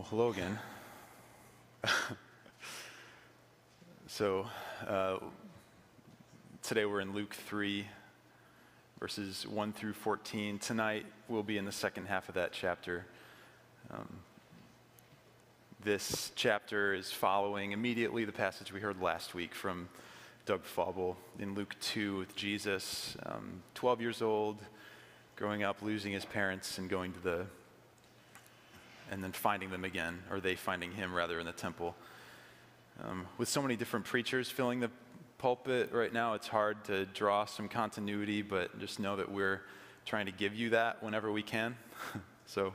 Well, hello again. so, uh, today we're in Luke 3, verses 1 through 14. Tonight we'll be in the second half of that chapter. Um, this chapter is following immediately the passage we heard last week from Doug Fauble in Luke 2 with Jesus, um, 12 years old, growing up, losing his parents, and going to the and then finding them again, or they finding him rather in the temple. Um, with so many different preachers filling the pulpit right now, it's hard to draw some continuity, but just know that we're trying to give you that whenever we can. so,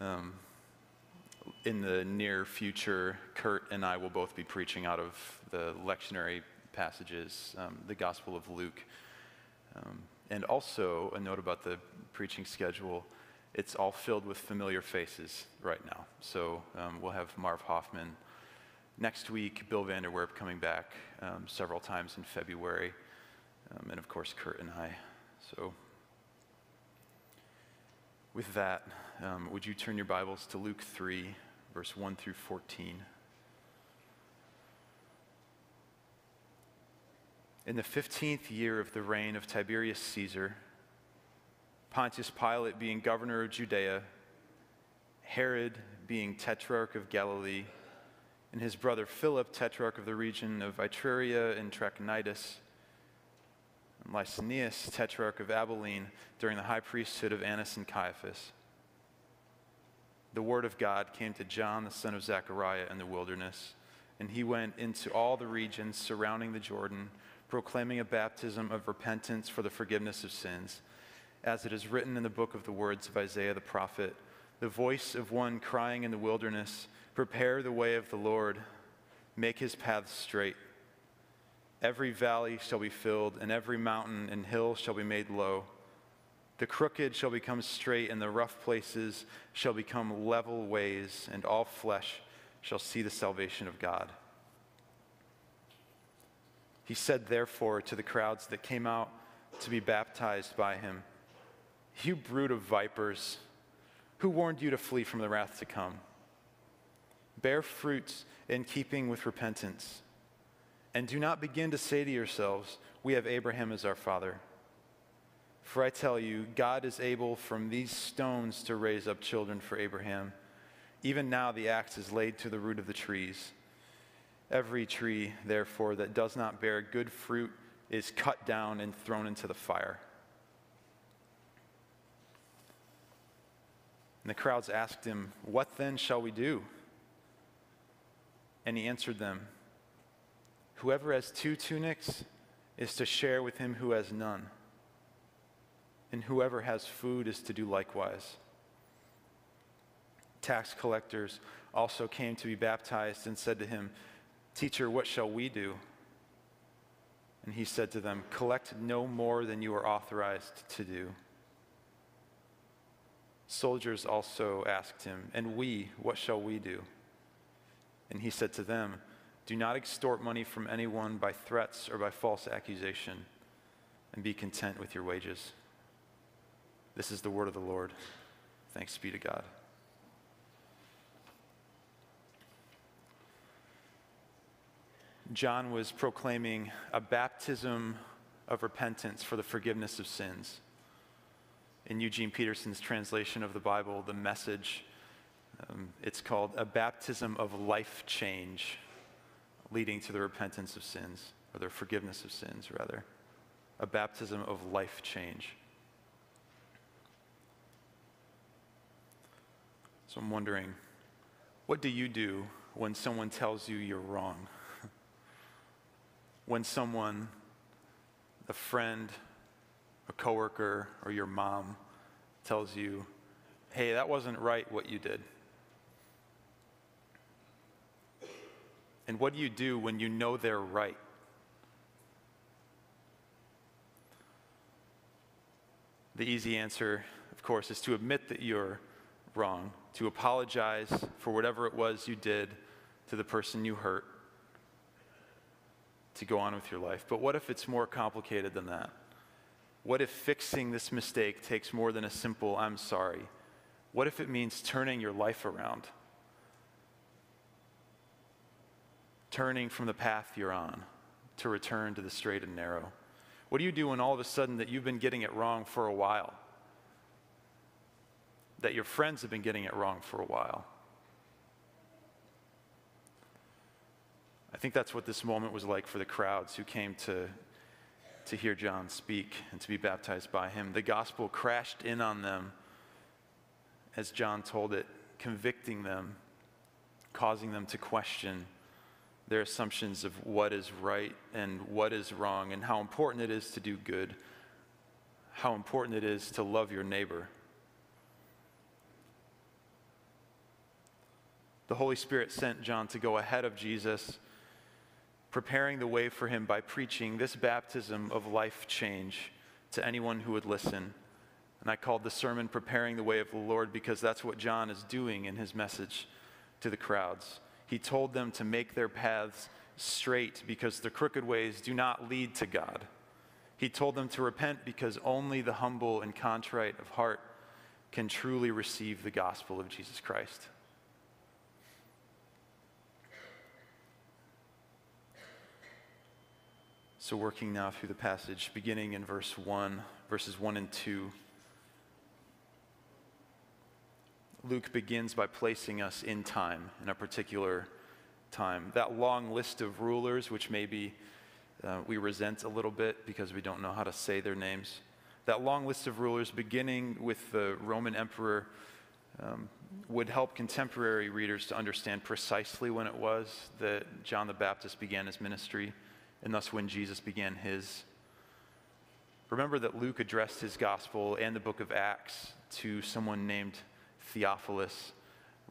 um, in the near future, Kurt and I will both be preaching out of the lectionary passages, um, the Gospel of Luke. Um, and also, a note about the preaching schedule it's all filled with familiar faces right now. So um, we'll have Marv Hoffman next week, Bill Vanderwerp coming back um, several times in February, um, and of course, Kurt and I. So with that, um, would you turn your Bibles to Luke 3, verse 1 through 14? In the 15th year of the reign of Tiberius Caesar, Pontius Pilate being governor of Judea, Herod being tetrarch of Galilee, and his brother Philip, tetrarch of the region of Iturea and Trachonitis, and Lysanias, tetrarch of Abilene, during the high priesthood of Annas and Caiaphas. The word of God came to John, the son of Zechariah, in the wilderness, and he went into all the regions surrounding the Jordan, proclaiming a baptism of repentance for the forgiveness of sins as it is written in the book of the words of Isaiah the prophet the voice of one crying in the wilderness, Prepare the way of the Lord, make his paths straight. Every valley shall be filled, and every mountain and hill shall be made low. The crooked shall become straight, and the rough places shall become level ways, and all flesh shall see the salvation of God. He said, therefore, to the crowds that came out to be baptized by him, you brood of vipers, who warned you to flee from the wrath to come? Bear fruits in keeping with repentance. And do not begin to say to yourselves, We have Abraham as our father. For I tell you, God is able from these stones to raise up children for Abraham. Even now the axe is laid to the root of the trees. Every tree, therefore, that does not bear good fruit is cut down and thrown into the fire. And the crowds asked him, What then shall we do? And he answered them, Whoever has two tunics is to share with him who has none, and whoever has food is to do likewise. Tax collectors also came to be baptized and said to him, Teacher, what shall we do? And he said to them, Collect no more than you are authorized to do. Soldiers also asked him, And we, what shall we do? And he said to them, Do not extort money from anyone by threats or by false accusation, and be content with your wages. This is the word of the Lord. Thanks be to God. John was proclaiming a baptism of repentance for the forgiveness of sins in Eugene Peterson's translation of the Bible, the message, um, it's called A Baptism of Life Change, leading to the repentance of sins, or the forgiveness of sins, rather. A baptism of life change. So I'm wondering, what do you do when someone tells you you're wrong? when someone, a friend, a coworker or your mom tells you, hey, that wasn't right what you did. And what do you do when you know they're right? The easy answer, of course, is to admit that you're wrong, to apologize for whatever it was you did to the person you hurt, to go on with your life. But what if it's more complicated than that? What if fixing this mistake takes more than a simple, I'm sorry? What if it means turning your life around? Turning from the path you're on to return to the straight and narrow. What do you do when all of a sudden that you've been getting it wrong for a while? That your friends have been getting it wrong for a while? I think that's what this moment was like for the crowds who came to to hear John speak and to be baptized by him. The gospel crashed in on them as John told it, convicting them, causing them to question their assumptions of what is right and what is wrong, and how important it is to do good, how important it is to love your neighbor. The Holy Spirit sent John to go ahead of Jesus, preparing the way for him by preaching this baptism of life change to anyone who would listen. And I called the sermon Preparing the Way of the Lord because that's what John is doing in his message to the crowds. He told them to make their paths straight because the crooked ways do not lead to God. He told them to repent because only the humble and contrite of heart can truly receive the gospel of Jesus Christ. So, working now through the passage, beginning in verse 1, verses 1 and 2. Luke begins by placing us in time, in a particular time. That long list of rulers, which maybe uh, we resent a little bit because we don't know how to say their names. That long list of rulers, beginning with the Roman emperor, um, would help contemporary readers to understand precisely when it was that John the Baptist began his ministry, and thus when Jesus began his. Remember that Luke addressed his gospel and the book of Acts to someone named Theophilus.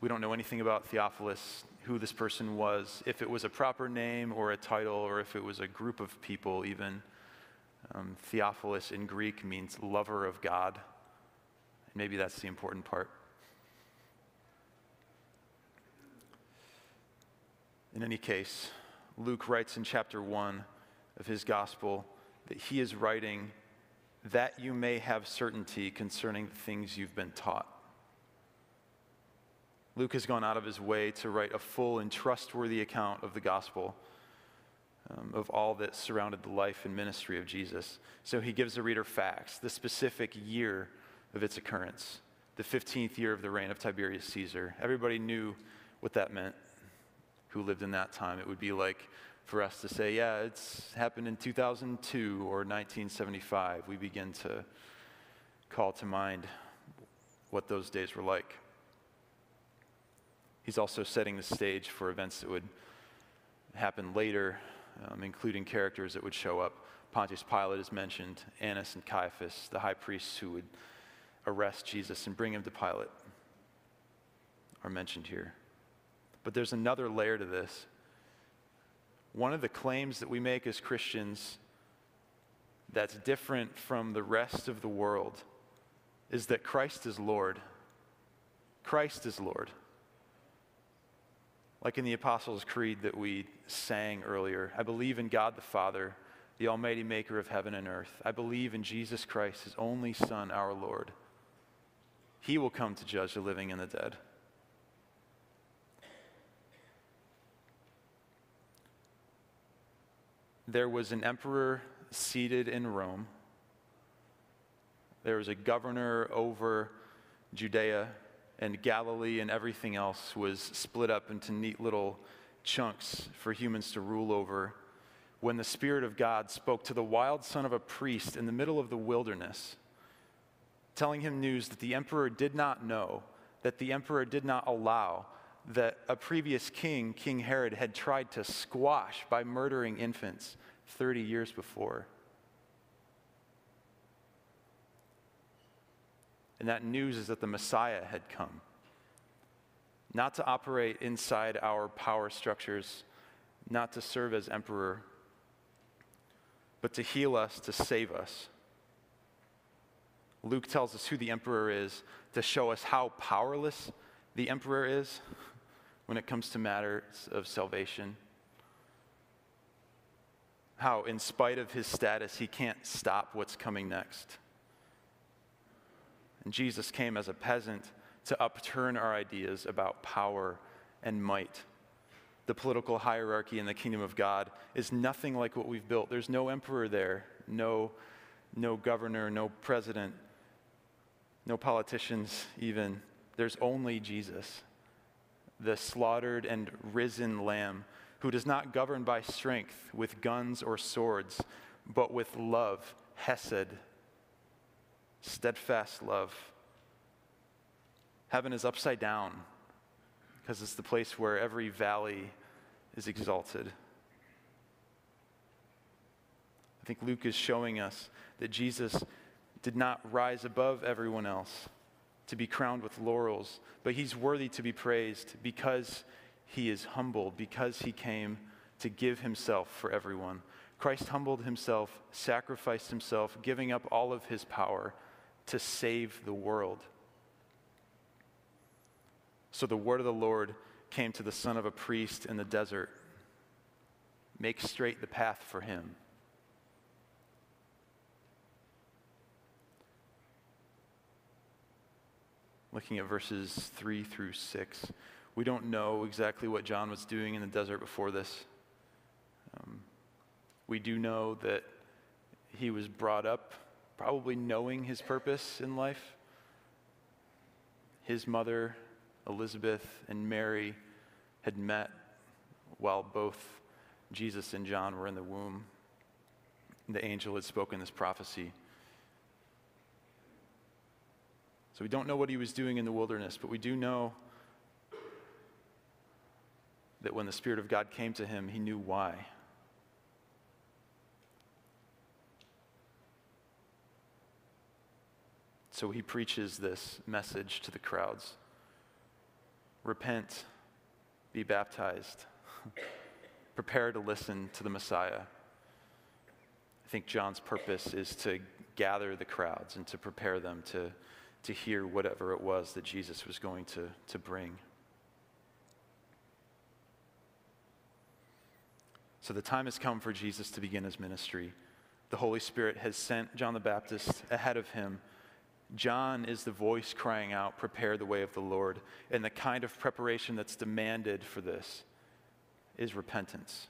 We don't know anything about Theophilus, who this person was, if it was a proper name or a title, or if it was a group of people, even. Um, Theophilus in Greek means lover of God. And maybe that's the important part. In any case, Luke writes in chapter 1 of his gospel that he is writing that you may have certainty concerning the things you've been taught. Luke has gone out of his way to write a full and trustworthy account of the gospel, um, of all that surrounded the life and ministry of Jesus. So he gives the reader facts, the specific year of its occurrence, the 15th year of the reign of Tiberius Caesar. Everybody knew what that meant who lived in that time. It would be like for us to say, yeah, it's happened in 2002 or 1975. We begin to call to mind what those days were like. He's also setting the stage for events that would happen later, um, including characters that would show up. Pontius Pilate is mentioned, Annas and Caiaphas, the high priests who would arrest Jesus and bring him to Pilate, are mentioned here. But there's another layer to this. One of the claims that we make as Christians that's different from the rest of the world is that Christ is Lord. Christ is Lord. Like in the Apostles' Creed that we sang earlier, I believe in God the Father, the Almighty Maker of heaven and earth. I believe in Jesus Christ, his only Son, our Lord. He will come to judge the living and the dead. There was an emperor seated in Rome. There was a governor over Judea and Galilee and everything else was split up into neat little chunks for humans to rule over. When the Spirit of God spoke to the wild son of a priest in the middle of the wilderness, telling him news that the emperor did not know, that the emperor did not allow, that a previous king, King Herod, had tried to squash by murdering infants 30 years before. And that news is that the Messiah had come. Not to operate inside our power structures, not to serve as emperor, but to heal us, to save us. Luke tells us who the emperor is to show us how powerless the emperor is when it comes to matters of salvation. How, in spite of his status, he can't stop what's coming next. And Jesus came as a peasant to upturn our ideas about power and might. the political hierarchy in the kingdom of God is nothing like what we've built. There's no emperor there, no, no governor, no president, no politicians, even. There's only Jesus, the slaughtered and risen Lamb, who does not govern by strength with guns or swords, but with love, hesed, steadfast love. Heaven is upside down because it's the place where every valley is exalted. I think Luke is showing us that Jesus did not rise above everyone else to be crowned with laurels, but he's worthy to be praised because he is humble, because he came to give himself for everyone. Christ humbled himself, sacrificed himself, giving up all of his power to save the world. So the word of the Lord came to the son of a priest in the desert Make straight the path for him. Looking at verses 3 through 6, we don't know exactly what John was doing in the desert before this. Um, we do know that he was brought up probably knowing his purpose in life. His mother Elizabeth and Mary had met while both Jesus and John were in the womb. The angel had spoken this prophecy. So we don't know what he was doing in the wilderness, but we do know that when the Spirit of God came to him, he knew why. So he preaches this message to the crowds repent, be baptized, prepare to listen to the Messiah. I think John's purpose is to gather the crowds and to prepare them to, to hear whatever it was that Jesus was going to, to bring. So the time has come for Jesus to begin his ministry. The Holy Spirit has sent John the Baptist ahead of him John is the voice crying out, Prepare the way of the Lord. And the kind of preparation that's demanded for this is repentance.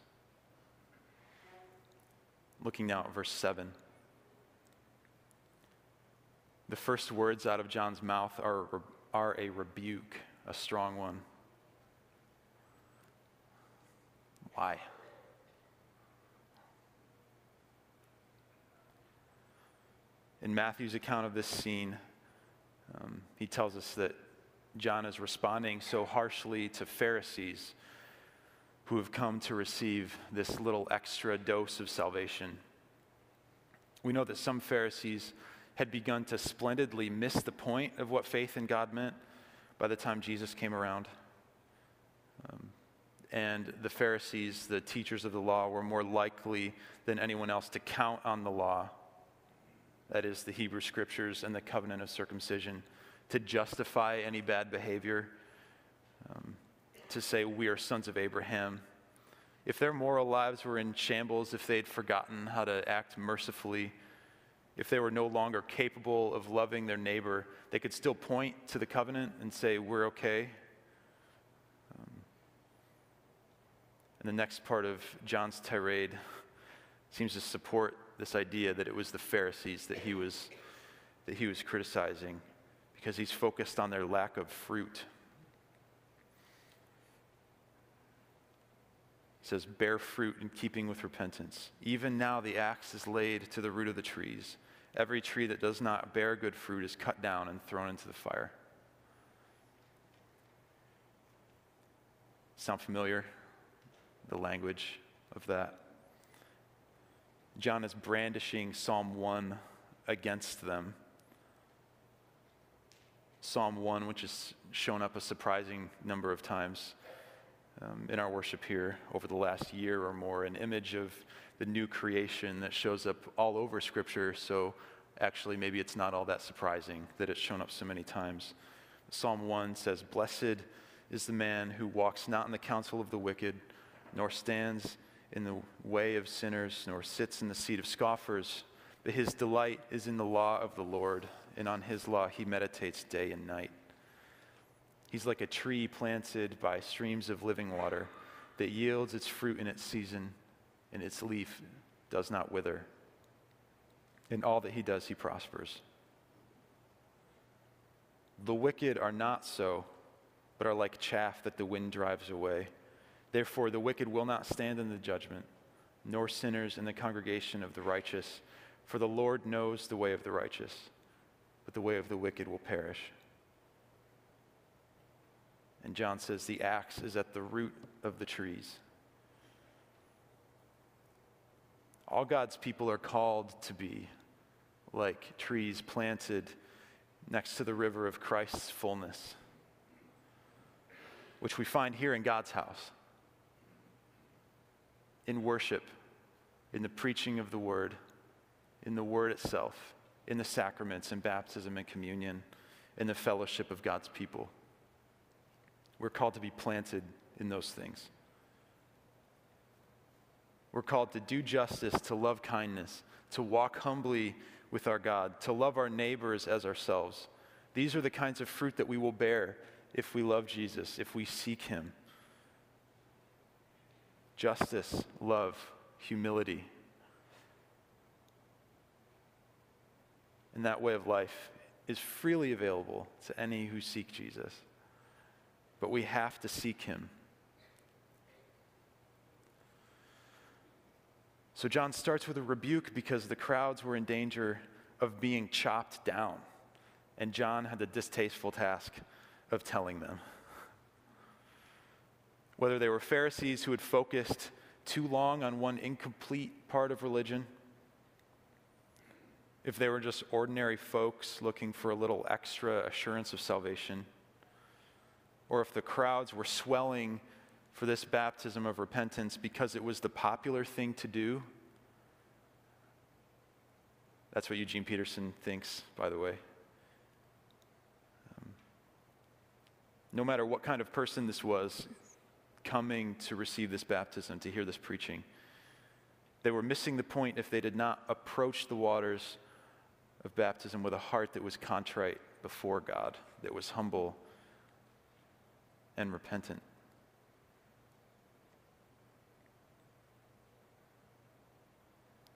Looking now at verse 7. The first words out of John's mouth are, are a rebuke, a strong one. Why? in Matthew's account of this scene, um, he tells us that John is responding so harshly to Pharisees who have come to receive this little extra dose of salvation. We know that some Pharisees had begun to splendidly miss the point of what faith in God meant by the time Jesus came around. Um, and the Pharisees, the teachers of the law, were more likely than anyone else to count on the law that is, the Hebrew scriptures and the covenant of circumcision, to justify any bad behavior, um, to say we are sons of Abraham. If their moral lives were in shambles, if they'd forgotten how to act mercifully, if they were no longer capable of loving their neighbor, they could still point to the covenant and say, We're okay. Um, and the next part of John's tirade seems to support this idea that it was the Pharisees that he was, that he was criticizing because he's focused on their lack of fruit. He says, bear fruit in keeping with repentance. Even now the axe is laid to the root of the trees. Every tree that does not bear good fruit is cut down and thrown into the fire. Sound familiar? The language of that? John is brandishing Psalm 1 against them. Psalm 1, which has shown up a surprising number of times um, in our worship here over the last year or more, an image of the new creation that shows up all over Scripture. So actually, maybe it's not all that surprising that it's shown up so many times. Psalm 1 says, Blessed is the man who walks not in the counsel of the wicked, nor stands in the way of sinners, nor sits in the seat of scoffers. But his delight is in the law of the Lord, and on his law he meditates day and night. He's like a tree planted by streams of living water that yields its fruit in its season, and its leaf does not wither. In all that he does, he prospers. The wicked are not so, but are like chaff that the wind drives away. Therefore, the wicked will not stand in the judgment, nor sinners in the congregation of the righteous. For the Lord knows the way of the righteous, but the way of the wicked will perish. And John says, The axe is at the root of the trees. All God's people are called to be like trees planted next to the river of Christ's fullness, which we find here in God's house, in worship, in the preaching of the word, in the word itself, in the sacraments and baptism and communion, in the fellowship of God's people. We're called to be planted in those things. We're called to do justice, to love kindness, to walk humbly with our God, to love our neighbors as ourselves. These are the kinds of fruit that we will bear if we love Jesus, if we seek Him. Justice, love, humility. And that way of life is freely available to any who seek Jesus. But we have to seek Him. So John starts with a rebuke because the crowds were in danger of being chopped down. And John had the distasteful task of telling them. Whether they were Pharisees who had focused too long on one incomplete part of religion, if they were just ordinary folks looking for a little extra assurance of salvation, or if the crowds were swelling for this baptism of repentance because it was the popular thing to do. That's what Eugene Peterson thinks, by the way. Um, no matter what kind of person this was coming to receive this baptism, to hear this preaching, they were missing the point if they did not approach the waters of baptism with a heart that was contrite before God, that was humble and repentant.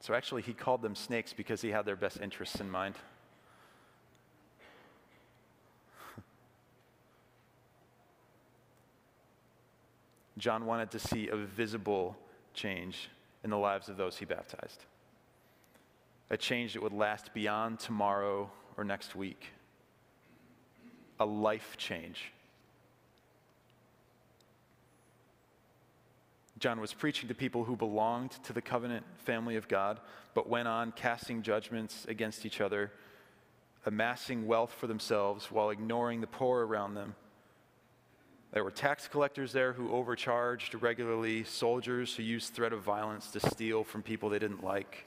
So actually, he called them snakes because he had their best interests in mind. John wanted to see a visible change in the lives of those he baptized. A change that would last beyond tomorrow or next week. A life change John was preaching to people who belonged to the covenant family of God, but went on casting judgments against each other, amassing wealth for themselves while ignoring the poor around them. There were tax collectors there who overcharged regularly, soldiers who used threat of violence to steal from people they didn't like.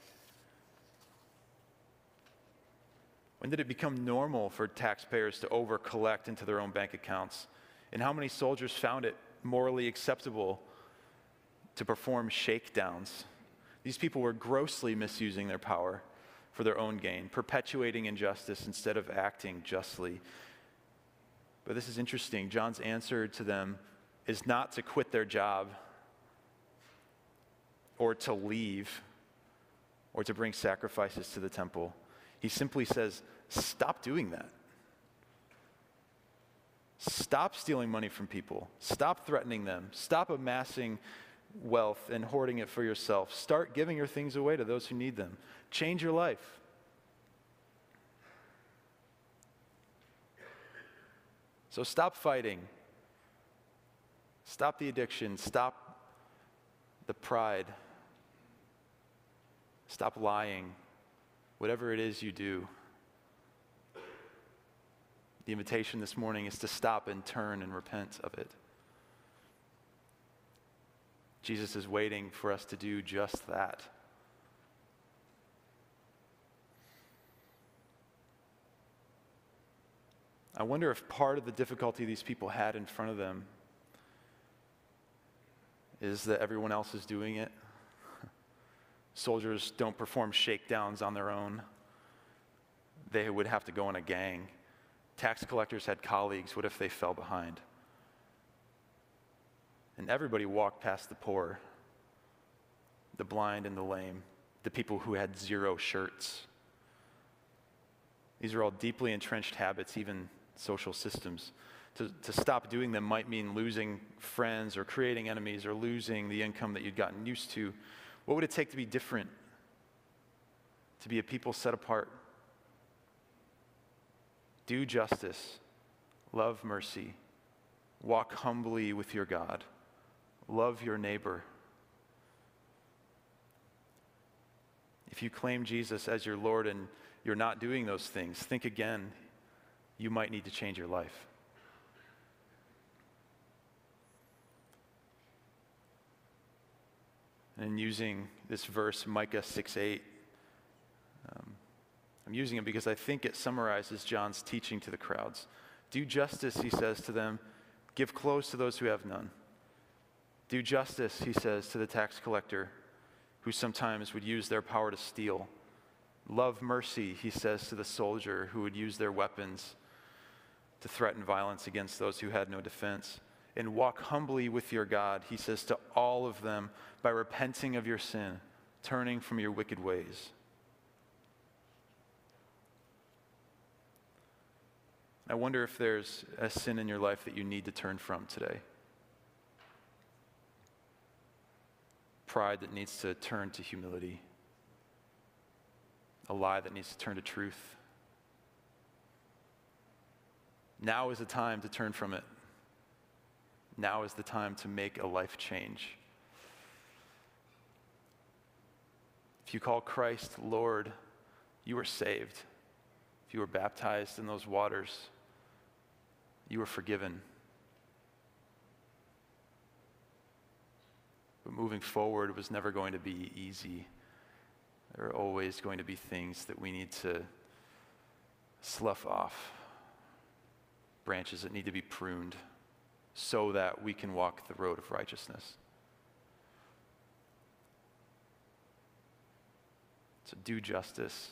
When did it become normal for taxpayers to over collect into their own bank accounts? And how many soldiers found it morally acceptable to perform shakedowns. These people were grossly misusing their power for their own gain, perpetuating injustice instead of acting justly. But this is interesting. John's answer to them is not to quit their job or to leave or to bring sacrifices to the temple. He simply says, Stop doing that. Stop stealing money from people. Stop threatening them. Stop amassing wealth and hoarding it for yourself. Start giving your things away to those who need them. Change your life. So stop fighting. Stop the addiction. Stop the pride. Stop lying. Whatever it is you do. The invitation this morning is to stop and turn and repent of it. Jesus is waiting for us to do just that. I wonder if part of the difficulty these people had in front of them is that everyone else is doing it. Soldiers don't perform shakedowns on their own, they would have to go in a gang. Tax collectors had colleagues. What if they fell behind? And everybody walked past the poor, the blind and the lame, the people who had zero shirts. These are all deeply entrenched habits, even social systems. To, to stop doing them might mean losing friends or creating enemies or losing the income that you'd gotten used to. What would it take to be different? To be a people set apart? Do justice, love mercy, walk humbly with your God, love your neighbor. If you claim Jesus as your Lord and you're not doing those things, think again. You might need to change your life. And using this verse, Micah 6 8, um, I'm using it because I think it summarizes John's teaching to the crowds. Do justice, he says to them, give clothes to those who have none. Do justice, he says to the tax collector, who sometimes would use their power to steal. Love mercy, he says to the soldier who would use their weapons to threaten violence against those who had no defense and walk humbly with your God, he says to all of them, by repenting of your sin, turning from your wicked ways. I wonder if there's a sin in your life that you need to turn from today. Pride that needs to turn to humility, a lie that needs to turn to truth. Now is the time to turn from it now is the time to make a life change. If you call Christ Lord, you are saved. If you were baptized in those waters, you are forgiven. But moving forward was never going to be easy. There are always going to be things that we need to slough off, branches that need to be pruned so that we can walk the road of righteousness. So do justice,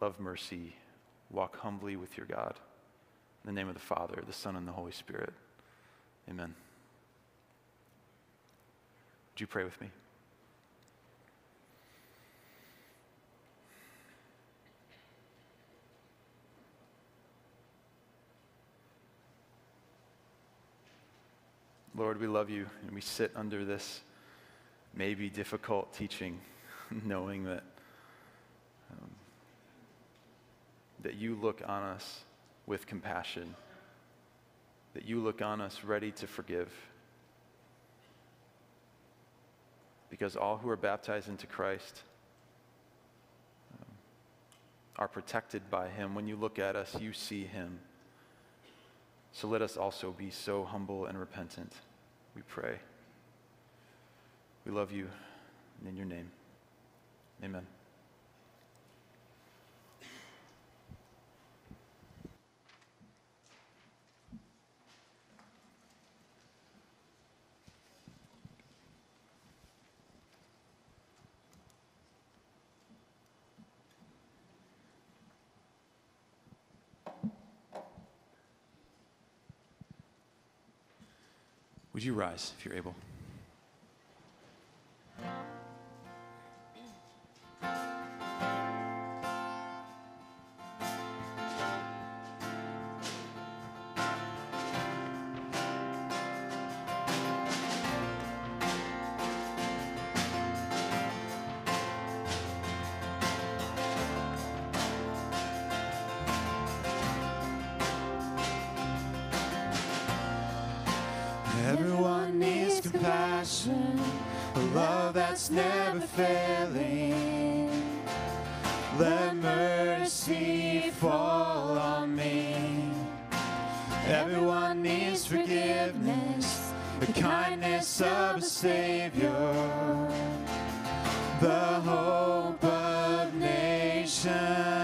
love mercy, walk humbly with your God. In the name of the Father, the Son, and the Holy Spirit. Amen. You pray with me? Lord, we love you and we sit under this maybe difficult teaching, knowing that, um, that you look on us with compassion, that you look on us ready to forgive. Because all who are baptized into Christ um, are protected by him. When you look at us, you see him. So let us also be so humble and repentant, we pray. We love you, and in your name, amen. Would you rise if you're able? Everyone needs compassion, a love that's never failing. Let mercy fall on me. Everyone needs forgiveness, the kindness of a Savior, the hope of nations.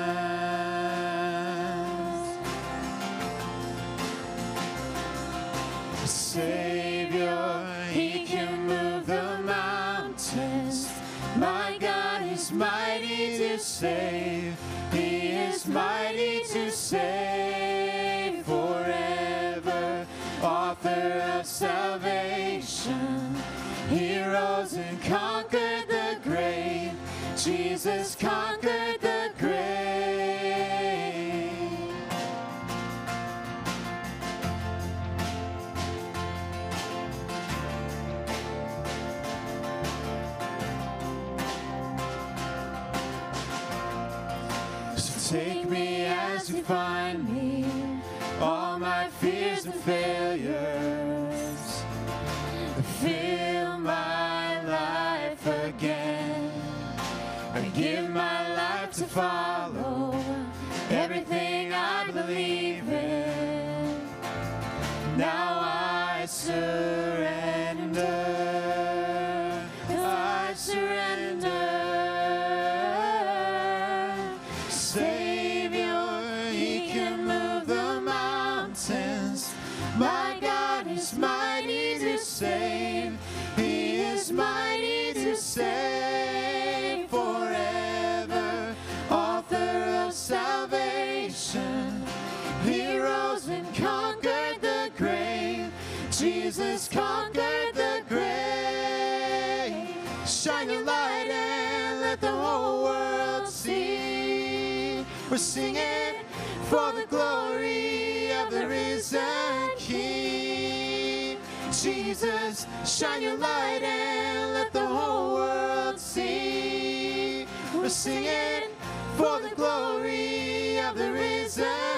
Jesus conquered the grave. Jesus conquered life conquered the grave. Shine your light and let the whole world see. We're singing for the glory of the risen King. Jesus, shine your light and let the whole world see. We're singing for the glory of the risen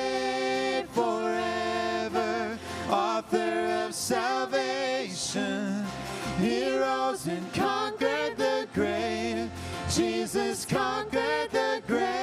And conquered the grave. Jesus conquered the grave.